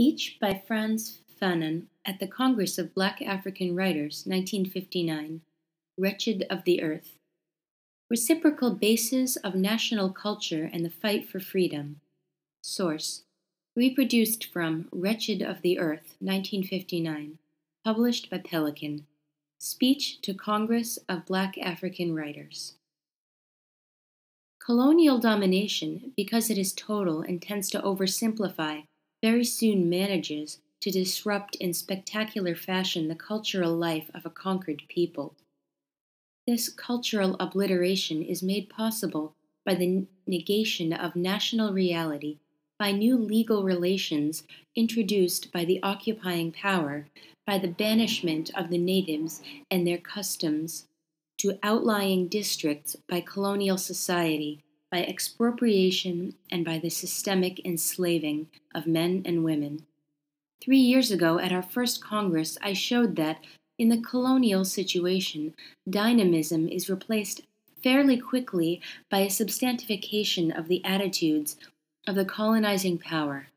Speech by Frantz Fanon at the Congress of Black African Writers, 1959. Wretched of the Earth. Reciprocal Bases of National Culture and the Fight for Freedom. Source. Reproduced from Wretched of the Earth, 1959. Published by Pelican. Speech to Congress of Black African Writers. Colonial domination, because it is total and tends to oversimplify, very soon manages to disrupt in spectacular fashion the cultural life of a conquered people. This cultural obliteration is made possible by the negation of national reality by new legal relations introduced by the occupying power, by the banishment of the natives and their customs to outlying districts by colonial society by expropriation and by the systemic enslaving of men and women. Three years ago, at our first Congress, I showed that, in the colonial situation, dynamism is replaced fairly quickly by a substantification of the attitudes of the colonizing power.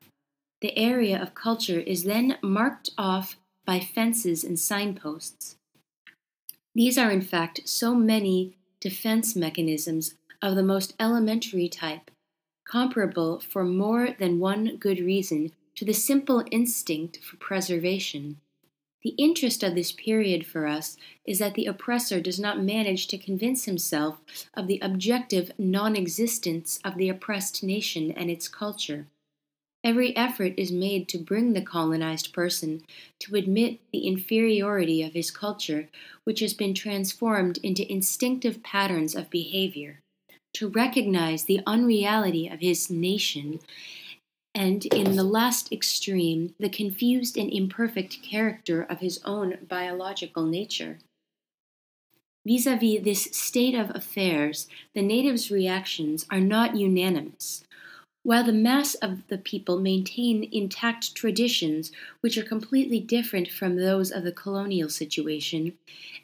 The area of culture is then marked off by fences and signposts. These are, in fact, so many defense mechanisms of the most elementary type, comparable for more than one good reason to the simple instinct for preservation. The interest of this period for us is that the oppressor does not manage to convince himself of the objective non existence of the oppressed nation and its culture. Every effort is made to bring the colonized person to admit the inferiority of his culture, which has been transformed into instinctive patterns of behavior to recognize the unreality of his nation, and in the last extreme, the confused and imperfect character of his own biological nature. Vis a vis this state of affairs, the natives' reactions are not unanimous. While the mass of the people maintain intact traditions which are completely different from those of the colonial situation,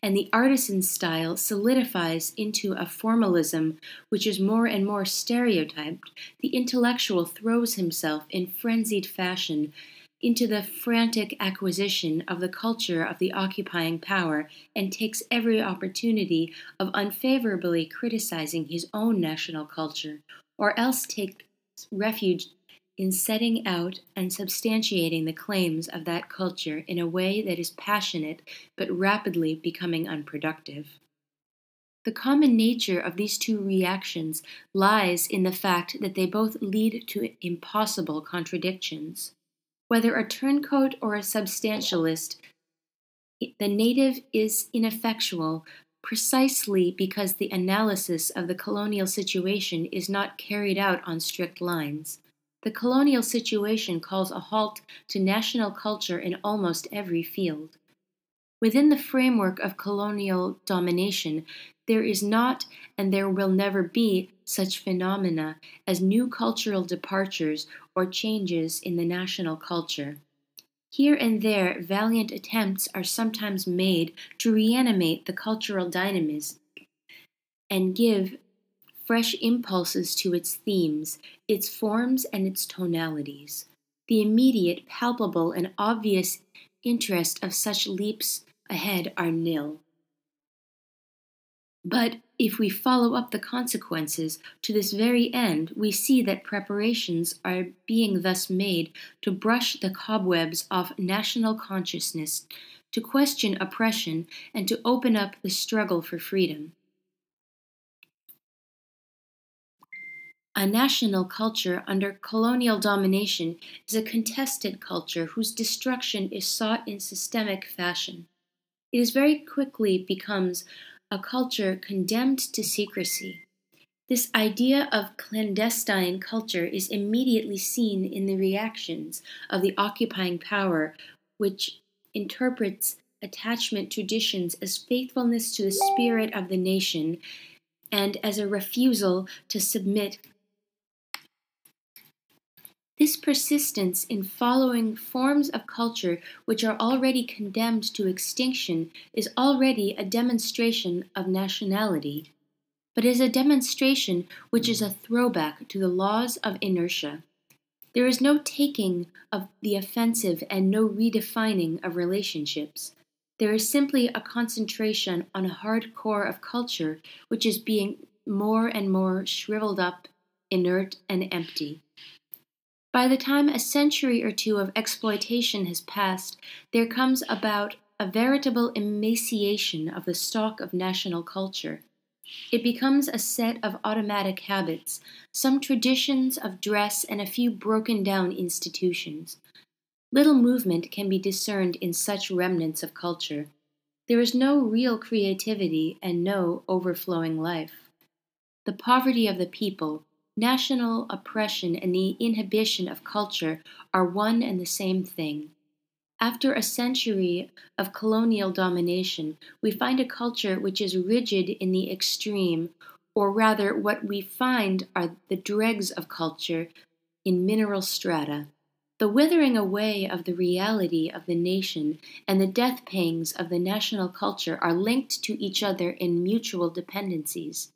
and the artisan style solidifies into a formalism which is more and more stereotyped, the intellectual throws himself in frenzied fashion into the frantic acquisition of the culture of the occupying power and takes every opportunity of unfavorably criticizing his own national culture, or else take refuge in setting out and substantiating the claims of that culture in a way that is passionate but rapidly becoming unproductive. The common nature of these two reactions lies in the fact that they both lead to impossible contradictions. Whether a turncoat or a substantialist, the native is ineffectual precisely because the analysis of the colonial situation is not carried out on strict lines. The colonial situation calls a halt to national culture in almost every field. Within the framework of colonial domination, there is not and there will never be such phenomena as new cultural departures or changes in the national culture. Here and there, valiant attempts are sometimes made to reanimate the cultural dynamism and give fresh impulses to its themes, its forms, and its tonalities. The immediate, palpable, and obvious interest of such leaps ahead are nil. But if we follow up the consequences to this very end, we see that preparations are being thus made to brush the cobwebs off national consciousness, to question oppression, and to open up the struggle for freedom. A national culture under colonial domination is a contested culture whose destruction is sought in systemic fashion. It is very quickly becomes a culture condemned to secrecy. This idea of clandestine culture is immediately seen in the reactions of the occupying power, which interprets attachment traditions as faithfulness to the spirit of the nation and as a refusal to submit this persistence in following forms of culture which are already condemned to extinction is already a demonstration of nationality, but is a demonstration which is a throwback to the laws of inertia. There is no taking of the offensive and no redefining of relationships. There is simply a concentration on a hard core of culture which is being more and more shriveled up, inert, and empty. By the time a century or two of exploitation has passed, there comes about a veritable emaciation of the stock of national culture. It becomes a set of automatic habits, some traditions of dress, and a few broken down institutions. Little movement can be discerned in such remnants of culture. There is no real creativity and no overflowing life. The poverty of the people, national oppression, and the inhibition of culture are one and the same thing. After a century of colonial domination, we find a culture which is rigid in the extreme, or rather, what we find are the dregs of culture in mineral strata. The withering away of the reality of the nation and the death pangs of the national culture are linked to each other in mutual dependencies.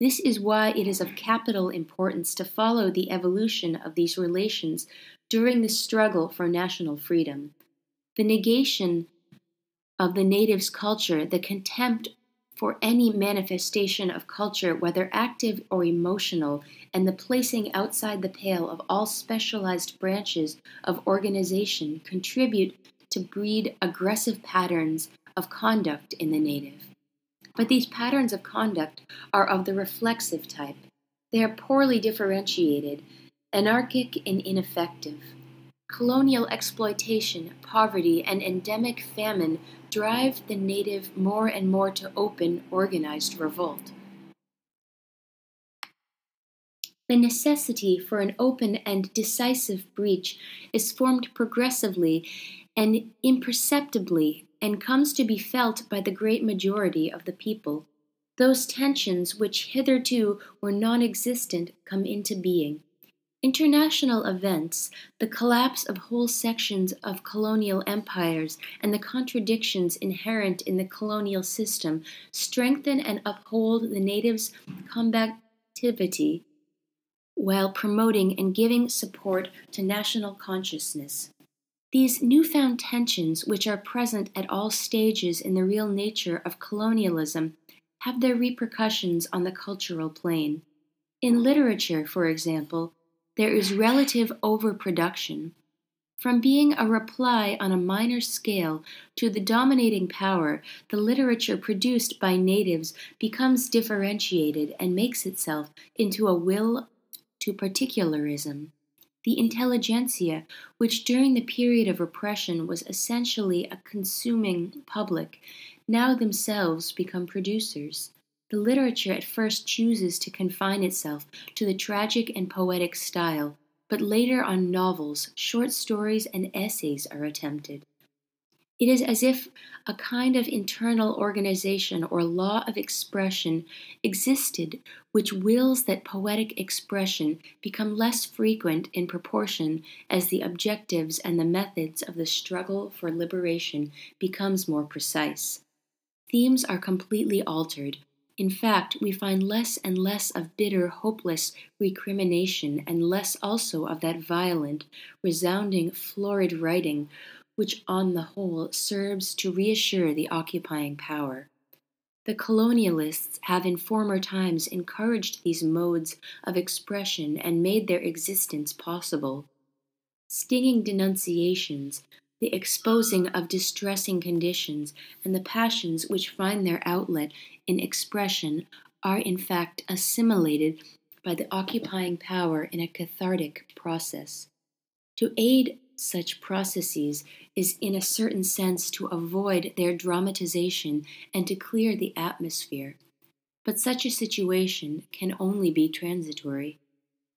This is why it is of capital importance to follow the evolution of these relations during the struggle for national freedom. The negation of the native's culture, the contempt for any manifestation of culture, whether active or emotional, and the placing outside the pale of all specialized branches of organization contribute to breed aggressive patterns of conduct in the native. But these patterns of conduct are of the reflexive type. They are poorly differentiated, anarchic, and ineffective. Colonial exploitation, poverty, and endemic famine drive the native more and more to open, organized revolt. The necessity for an open and decisive breach is formed progressively and imperceptibly and comes to be felt by the great majority of the people. Those tensions which hitherto were non existent come into being. International events, the collapse of whole sections of colonial empires, and the contradictions inherent in the colonial system strengthen and uphold the natives' combativity while promoting and giving support to national consciousness. These newfound tensions, which are present at all stages in the real nature of colonialism, have their repercussions on the cultural plane. In literature, for example, there is relative overproduction. From being a reply on a minor scale to the dominating power, the literature produced by natives becomes differentiated and makes itself into a will to particularism. The intelligentsia, which during the period of repression was essentially a consuming public, now themselves become producers. The literature at first chooses to confine itself to the tragic and poetic style, but later on novels, short stories, and essays are attempted. It is as if a kind of internal organization or law of expression existed which wills that poetic expression become less frequent in proportion as the objectives and the methods of the struggle for liberation becomes more precise. Themes are completely altered, in fact, we find less and less of bitter, hopeless recrimination, and less also of that violent, resounding, florid writing which, on the whole, serves to reassure the occupying power. The colonialists have in former times encouraged these modes of expression and made their existence possible. Stinging denunciations, the exposing of distressing conditions, and the passions which find their outlet in expression are in fact assimilated by the occupying power in a cathartic process. To aid such processes is, in a certain sense, to avoid their dramatization and to clear the atmosphere. But such a situation can only be transitory.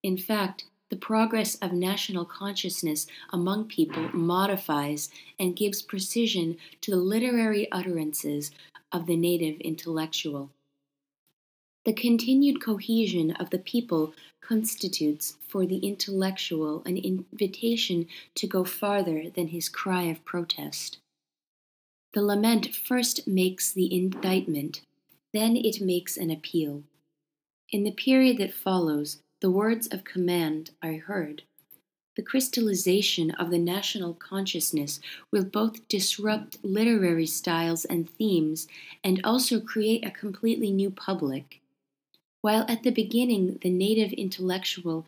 In fact, the progress of national consciousness among people modifies and gives precision to the literary utterances of the native intellectual. The continued cohesion of the people constitutes for the intellectual an invitation to go farther than his cry of protest. The lament first makes the indictment, then it makes an appeal. In the period that follows, the words of command are heard. the crystallization of the national consciousness will both disrupt literary styles and themes and also create a completely new public. While at the beginning the native intellectual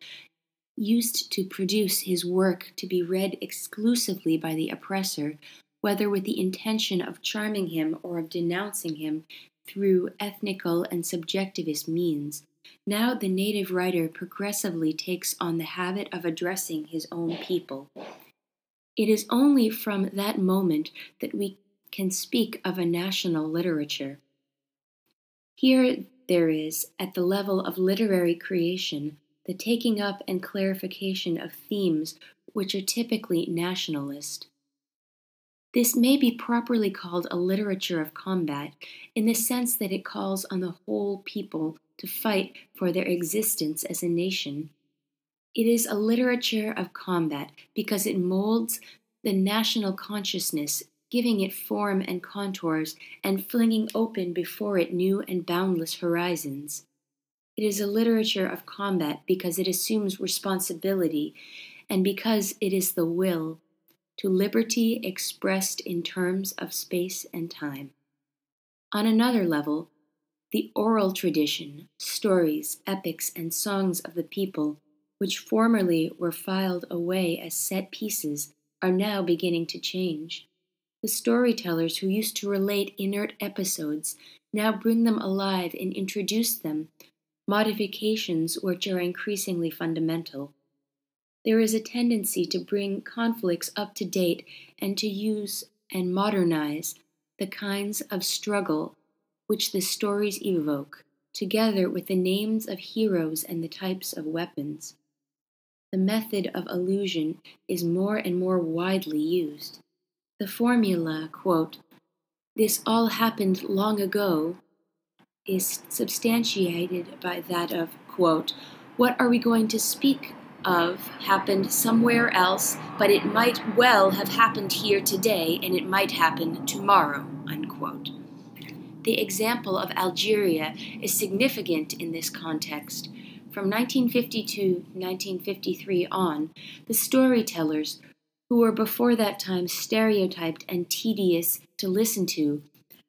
used to produce his work to be read exclusively by the oppressor, whether with the intention of charming him or of denouncing him through ethnical and subjectivist means, now the native writer progressively takes on the habit of addressing his own people. It is only from that moment that we can speak of a national literature. Here there is, at the level of literary creation, the taking up and clarification of themes which are typically nationalist. This may be properly called a literature of combat in the sense that it calls on the whole people to fight for their existence as a nation. It is a literature of combat because it molds the national consciousness, giving it form and contours, and flinging open before it new and boundless horizons. It is a literature of combat because it assumes responsibility and because it is the will to liberty expressed in terms of space and time. On another level, the oral tradition, stories, epics, and songs of the people, which formerly were filed away as set pieces, are now beginning to change. The storytellers who used to relate inert episodes now bring them alive and introduce them, modifications which are increasingly fundamental. There is a tendency to bring conflicts up to date and to use and modernize the kinds of struggle which the stories evoke, together with the names of heroes and the types of weapons. The method of allusion is more and more widely used. The formula, quote, this all happened long ago, is substantiated by that of, quote, what are we going to speak of happened somewhere else, but it might well have happened here today and it might happen tomorrow, unquote. The example of Algeria is significant in this context. From 1952 to 1953 on, the storytellers, who were before that time stereotyped and tedious to listen to,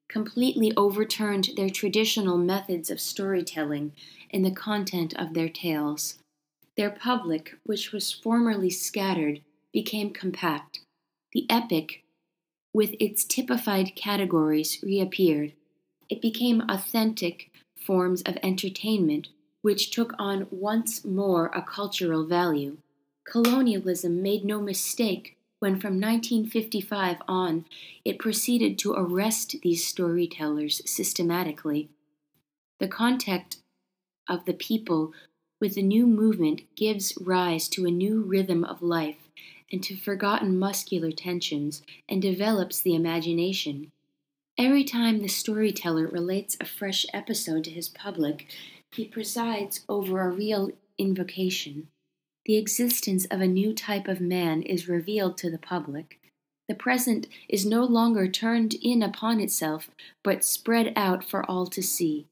completely overturned their traditional methods of storytelling in the content of their tales. Their public, which was formerly scattered, became compact. The epic, with its typified categories, reappeared it became authentic forms of entertainment which took on once more a cultural value. Colonialism made no mistake when from 1955 on it proceeded to arrest these storytellers systematically. The contact of the people with the new movement gives rise to a new rhythm of life and to forgotten muscular tensions and develops the imagination. Every time the storyteller relates a fresh episode to his public, he presides over a real invocation. The existence of a new type of man is revealed to the public. The present is no longer turned in upon itself, but spread out for all to see.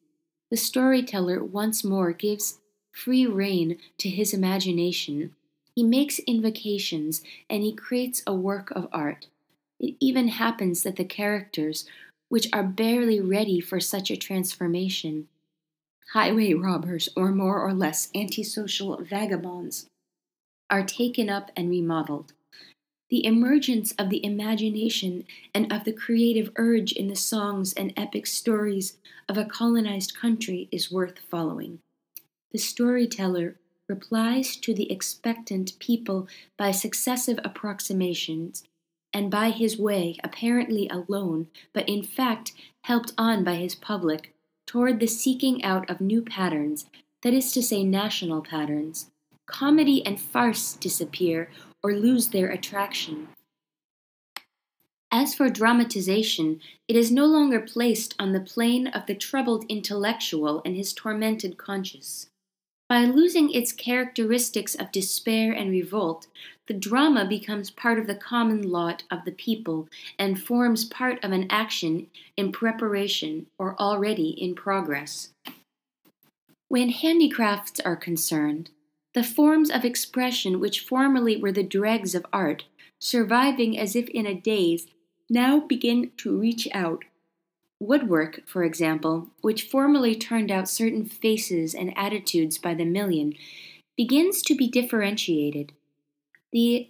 The storyteller once more gives free rein to his imagination. He makes invocations and he creates a work of art. It even happens that the characters which are barely ready for such a transformation. Highway robbers, or more or less antisocial vagabonds, are taken up and remodeled. The emergence of the imagination and of the creative urge in the songs and epic stories of a colonized country is worth following. The storyteller replies to the expectant people by successive approximations and by his way, apparently alone, but in fact helped on by his public, toward the seeking out of new patterns, that is to say, national patterns. Comedy and farce disappear or lose their attraction. As for dramatization, it is no longer placed on the plane of the troubled intellectual and his tormented conscience. By losing its characteristics of despair and revolt, the drama becomes part of the common lot of the people and forms part of an action in preparation or already in progress. When handicrafts are concerned, The forms of expression which formerly were the dregs of art, surviving as if in a daze, now begin to reach out. Woodwork, for example, which formerly turned out certain faces and attitudes by the million, begins to be differentiated. The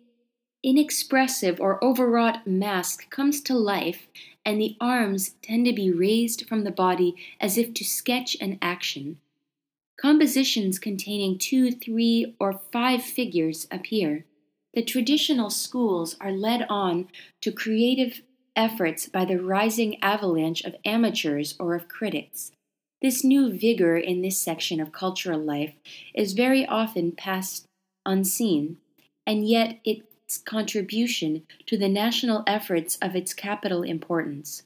inexpressive or overwrought mask comes to life, and the arms tend to be raised from the body as if to sketch an action. Compositions containing two, three, or five figures appear. The traditional schools are led on to creative efforts by the rising avalanche of amateurs or of critics. This new vigor in this section of cultural life is very often passed unseen, and yet its contribution to the national efforts of its capital importance.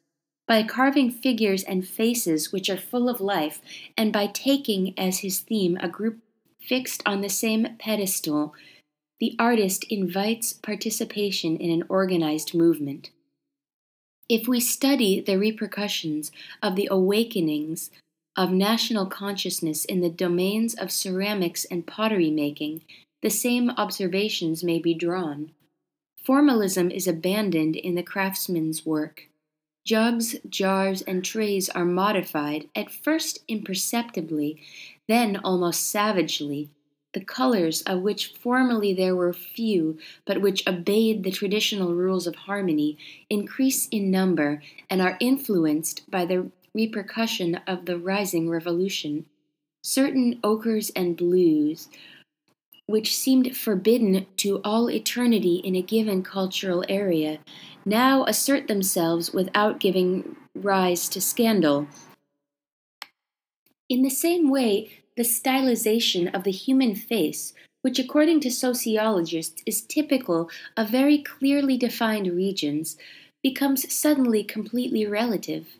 By carving figures and faces which are full of life, and by taking as his theme a group fixed on the same pedestal, the artist invites participation in an organized movement. If we study the repercussions of the awakenings of national consciousness in the domains of ceramics and pottery making, the same observations may be drawn. Formalism is abandoned in the craftsman's work. Jugs, jars, and trays are modified, at first imperceptibly, then almost savagely, the colors of which formerly there were few, but which obeyed the traditional rules of harmony, increase in number and are influenced by the repercussion of the rising revolution. Certain ochres and blues, which seemed forbidden to all eternity in a given cultural area, now assert themselves without giving rise to scandal. In the same way, the stylization of the human face, which according to sociologists is typical of very clearly defined regions, becomes suddenly completely relative.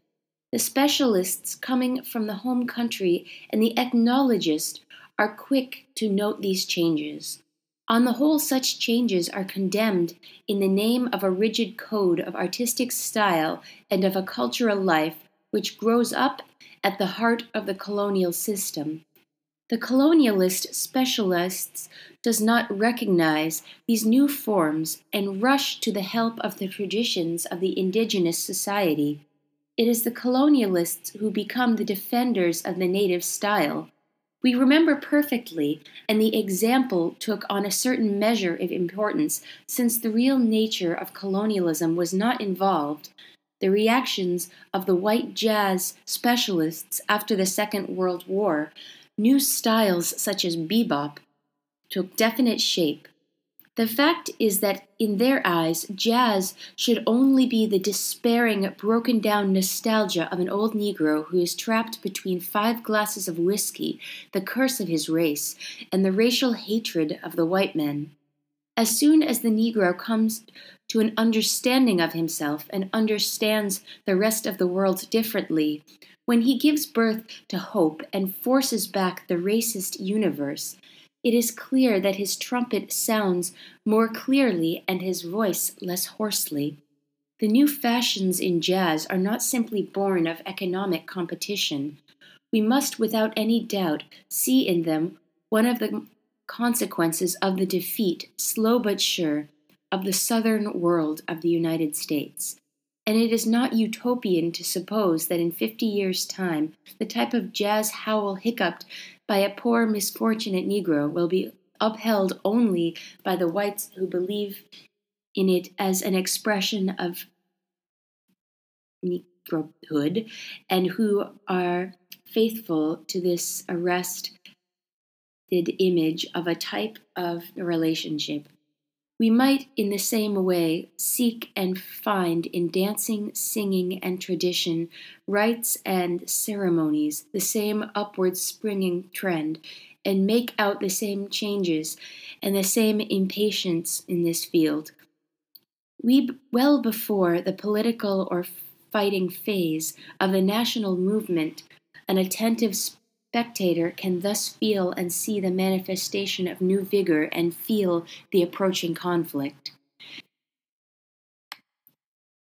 The specialists coming from the home country and the ethnologist are quick to note these changes. On the whole, such changes are condemned in the name of a rigid code of artistic style and of a cultural life which grows up at the heart of the colonial system. The colonialist specialists does not recognize these new forms and rush to the help of the traditions of the indigenous society. It is the colonialists who become the defenders of the native style. We remember perfectly, and the example took on a certain measure of importance since the real nature of colonialism was not involved, the reactions of the white jazz specialists after the Second World War New styles such as bebop took definite shape. The fact is that in their eyes, jazz should only be the despairing, broken down nostalgia of an old Negro who is trapped between five glasses of whiskey, the curse of his race, and the racial hatred of the white men. As soon as the Negro comes to an understanding of himself and understands the rest of the world differently, when he gives birth to hope and forces back the racist universe, it is clear that his trumpet sounds more clearly and his voice less hoarsely. The new fashions in jazz are not simply born of economic competition. We must without any doubt see in them one of the consequences of the defeat, slow but sure, of the southern world of the United States and it is not utopian to suppose that in fifty years' time the type of jazz howl hiccuped by a poor misfortunate Negro will be upheld only by the whites who believe in it as an expression of Negrohood and who are faithful to this arrested image of a type of relationship we might, in the same way, seek and find in dancing, singing, and tradition, rites and ceremonies, the same upward springing trend, and make out the same changes and the same impatience in this field. We, well before the political or fighting phase of the national movement, an attentive spectator can thus feel and see the manifestation of new vigor and feel the approaching conflict.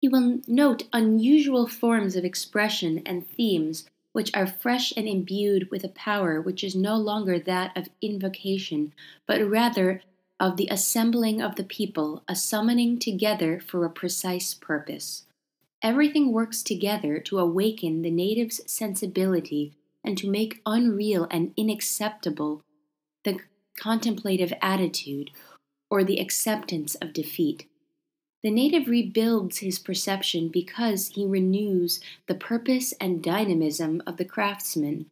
He will note unusual forms of expression and themes which are fresh and imbued with a power which is no longer that of invocation, but rather of the assembling of the people, a summoning together for a precise purpose. Everything works together to awaken the native's sensibility and to make unreal and unacceptable the contemplative attitude or the acceptance of defeat. The native rebuilds his perception because he renews the purpose and dynamism of the craftsman,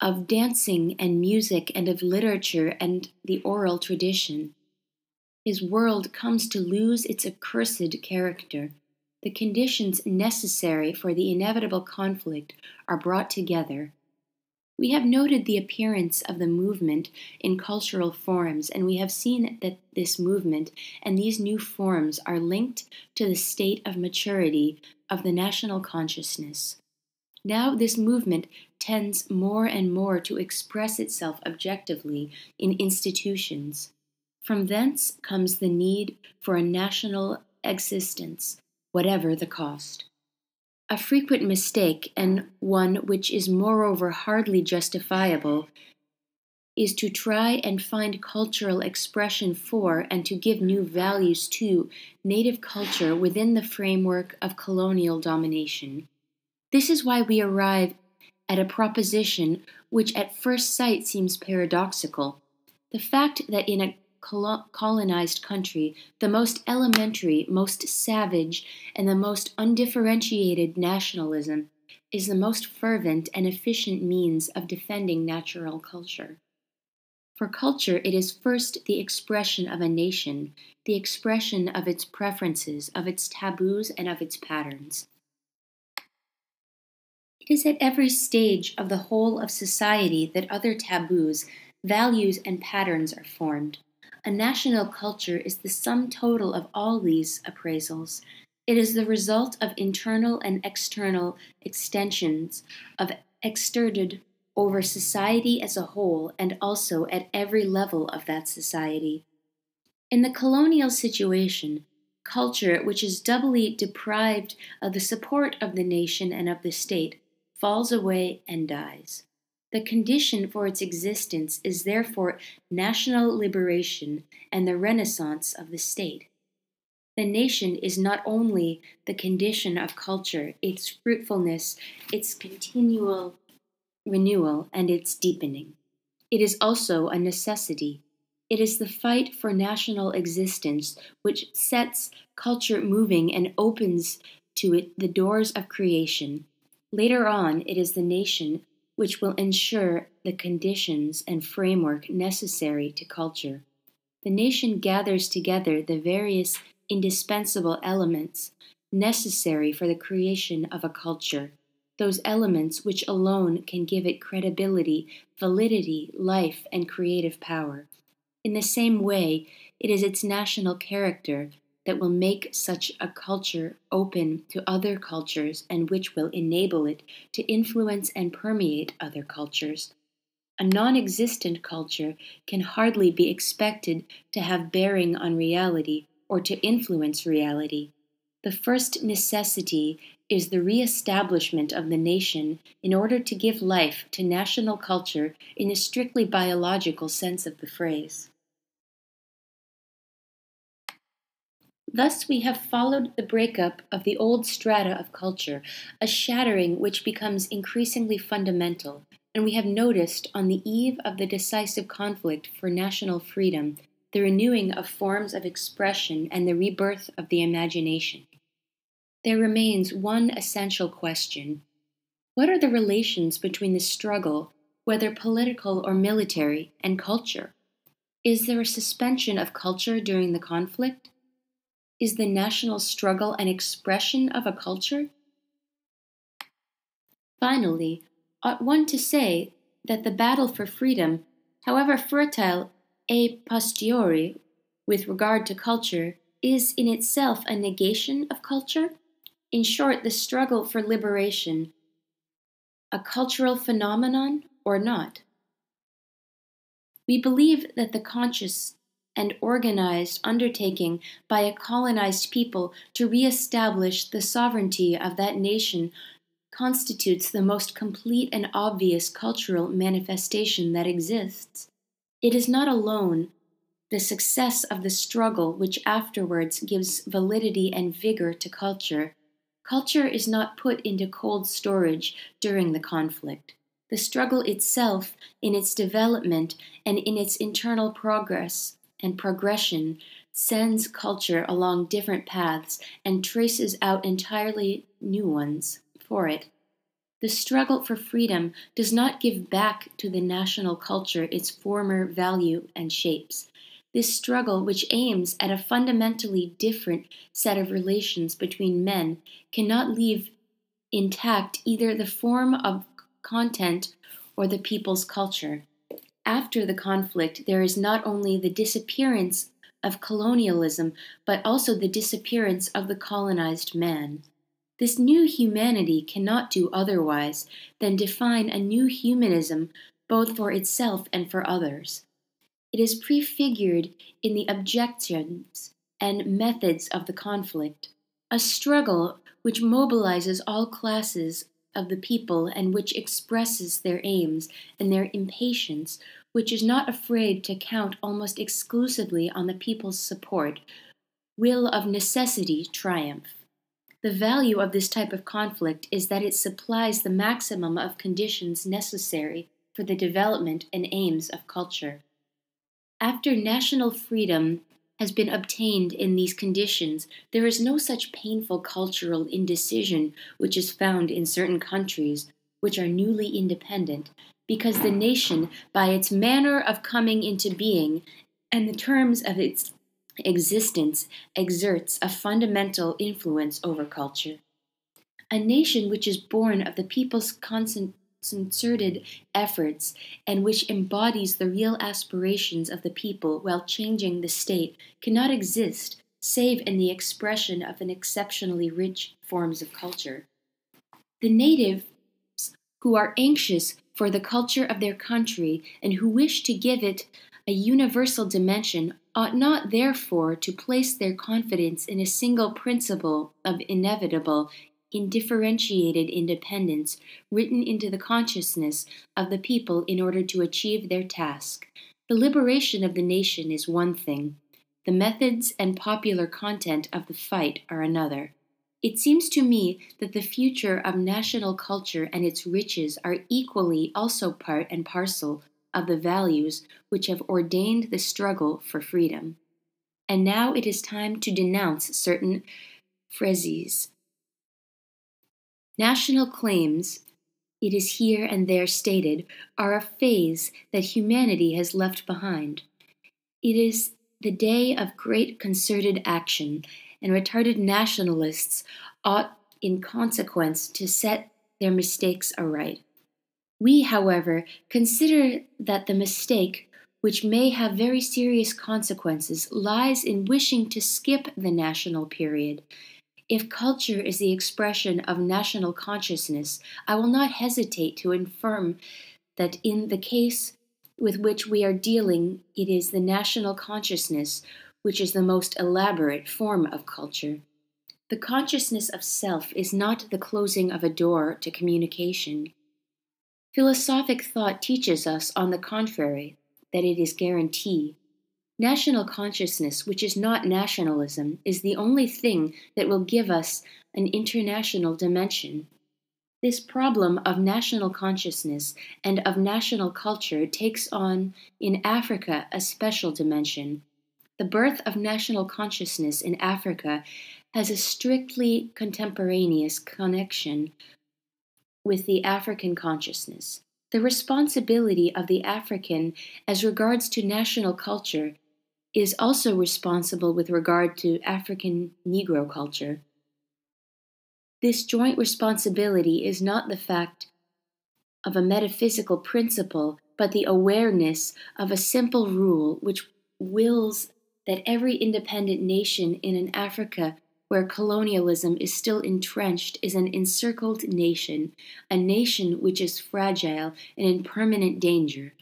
of dancing and music and of literature and the oral tradition. His world comes to lose its accursed character. The conditions necessary for the inevitable conflict are brought together. We have noted the appearance of the movement in cultural forms, and we have seen that this movement and these new forms are linked to the state of maturity of the national consciousness. Now, this movement tends more and more to express itself objectively in institutions. From thence comes the need for a national existence, whatever the cost. A frequent mistake, and one which is moreover hardly justifiable, is to try and find cultural expression for and to give new values to native culture within the framework of colonial domination. This is why we arrive at a proposition which at first sight seems paradoxical. The fact that in a colonized country, the most elementary, most savage, and the most undifferentiated nationalism is the most fervent and efficient means of defending natural culture. For culture, it is first the expression of a nation, the expression of its preferences, of its taboos, and of its patterns. It is at every stage of the whole of society that other taboos, values, and patterns are formed. A national culture is the sum total of all these appraisals. It is the result of internal and external extensions of exerted over society as a whole and also at every level of that society. In the colonial situation, culture, which is doubly deprived of the support of the nation and of the state, falls away and dies. The condition for its existence is therefore national liberation and the renaissance of the state. The nation is not only the condition of culture, its fruitfulness, its continual renewal, and its deepening. It is also a necessity. It is the fight for national existence which sets culture moving and opens to it the doors of creation. Later on, it is the nation which will ensure the conditions and framework necessary to culture. The nation gathers together the various indispensable elements necessary for the creation of a culture, those elements which alone can give it credibility, validity, life, and creative power. In the same way, it is its national character that will make such a culture open to other cultures and which will enable it to influence and permeate other cultures. A non existent culture can hardly be expected to have bearing on reality or to influence reality. The first necessity is the re establishment of the nation in order to give life to national culture in a strictly biological sense of the phrase. Thus, we have followed the breakup of the old strata of culture, a shattering which becomes increasingly fundamental, and we have noticed, on the eve of the decisive conflict for national freedom, the renewing of forms of expression and the rebirth of the imagination. There remains one essential question What are the relations between the struggle, whether political or military, and culture? Is there a suspension of culture during the conflict? Is the national struggle an expression of a culture? Finally, ought one to say that the battle for freedom, however fertile a posteriori with regard to culture, is in itself a negation of culture? In short, the struggle for liberation, a cultural phenomenon or not? We believe that the conscious and organized undertaking by a colonized people to re-establish the sovereignty of that nation constitutes the most complete and obvious cultural manifestation that exists. It is not alone the success of the struggle which afterwards gives validity and vigor to culture. Culture is not put into cold storage during the conflict. The struggle itself, in its development and in its internal progress and progression, sends culture along different paths and traces out entirely new ones for it. The struggle for freedom does not give back to the national culture its former value and shapes. This struggle, which aims at a fundamentally different set of relations between men, cannot leave intact either the form of content or the people's culture. After the conflict, there is not only the disappearance of colonialism, but also the disappearance of the colonized man. This new humanity cannot do otherwise than define a new humanism both for itself and for others. It is prefigured in the objections and methods of the conflict, a struggle which mobilizes all classes of the people and which expresses their aims and their impatience, which is not afraid to count almost exclusively on the people's support, will of necessity triumph. The value of this type of conflict is that it supplies the maximum of conditions necessary for the development and aims of culture. After national freedom has been obtained in these conditions, there is no such painful cultural indecision which is found in certain countries which are newly independent, because the nation, by its manner of coming into being and the terms of its existence exerts a fundamental influence over culture. A nation which is born of the people's concerted efforts and which embodies the real aspirations of the people while changing the state cannot exist save in the expression of an exceptionally rich forms of culture. The natives who are anxious for the culture of their country and who wish to give it a universal dimension ought not therefore to place their confidence in a single principle of inevitable, indifferentiated independence written into the consciousness of the people in order to achieve their task. The liberation of the nation is one thing, the methods and popular content of the fight are another. It seems to me that the future of national culture and its riches are equally also part and parcel of the values which have ordained the struggle for freedom. And now it is time to denounce certain phrases. National claims, it is here and there stated, are a phase that humanity has left behind. It is the day of great concerted action, and retarded nationalists ought, in consequence, to set their mistakes aright. We, however, consider that the mistake, which may have very serious consequences, lies in wishing to skip the national period. If culture is the expression of national consciousness, I will not hesitate to affirm that in the case with which we are dealing, it is the national consciousness which is the most elaborate form of culture. The consciousness of self is not the closing of a door to communication. Philosophic thought teaches us, on the contrary, that it is guarantee. National consciousness, which is not nationalism, is the only thing that will give us an international dimension. This problem of national consciousness and of national culture takes on, in Africa, a special dimension. The birth of national consciousness in Africa has a strictly contemporaneous connection with the African consciousness. The responsibility of the African as regards to national culture is also responsible with regard to African Negro culture. This joint responsibility is not the fact of a metaphysical principle, but the awareness of a simple rule which wills that every independent nation in an Africa where colonialism is still entrenched, is an encircled nation, a nation which is fragile and in permanent danger.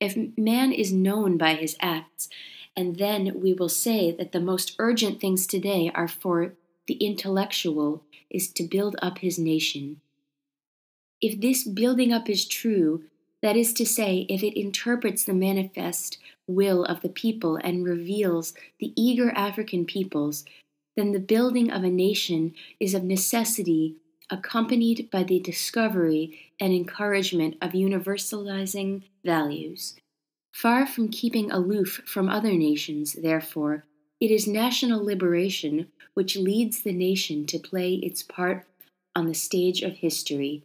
If man is known by his acts, and then we will say that the most urgent things today are for the intellectual is to build up his nation. If this building up is true, that is to say, if it interprets the manifest will of the people and reveals the eager African peoples, then the building of a nation is of necessity accompanied by the discovery and encouragement of universalizing values. Far from keeping aloof from other nations, therefore, it is national liberation which leads the nation to play its part on the stage of history.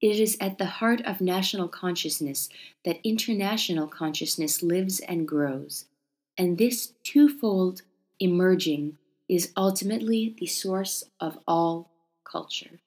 It is at the heart of national consciousness that international consciousness lives and grows. And this twofold emerging is ultimately the source of all culture.